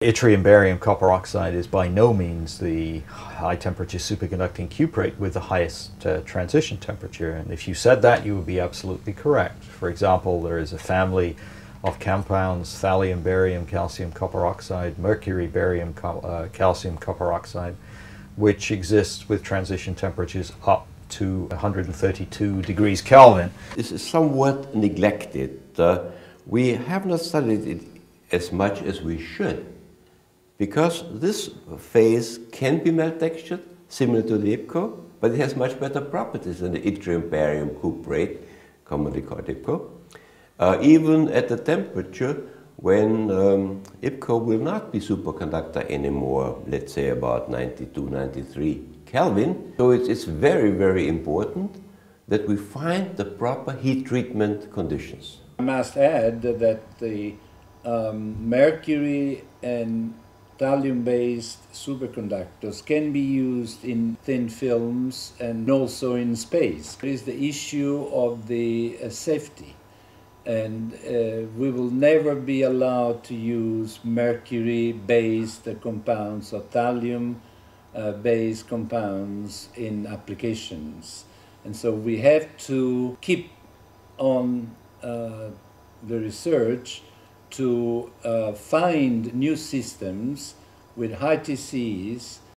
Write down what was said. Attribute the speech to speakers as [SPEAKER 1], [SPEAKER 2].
[SPEAKER 1] Yttrium barium copper oxide is by no means the high temperature superconducting cuprate with the highest uh, transition temperature. And if you said that, you would be absolutely correct. For example, there is a family of compounds, thallium, barium, calcium, copper oxide, mercury, barium, uh, calcium, copper oxide, which exists with transition temperatures up to 132 degrees Kelvin.
[SPEAKER 2] This is somewhat neglected. Uh, we have not studied it as much as we should because this phase can be melt textured, similar to the YBCO, but it has much better properties than the yttrium barium cuprate, commonly called YBCO. Uh, even at the temperature when um, YBCO will not be superconductor anymore, let's say about 92, 93 Kelvin. So it's, it's very, very important that we find the proper heat treatment conditions.
[SPEAKER 3] I must add that the um, mercury and thallium-based superconductors can be used in thin films and also in space. There is the issue of the uh, safety and uh, we will never be allowed to use mercury-based compounds or thallium-based compounds in applications. And so we have to keep on uh, the research to uh, find new systems with high TCs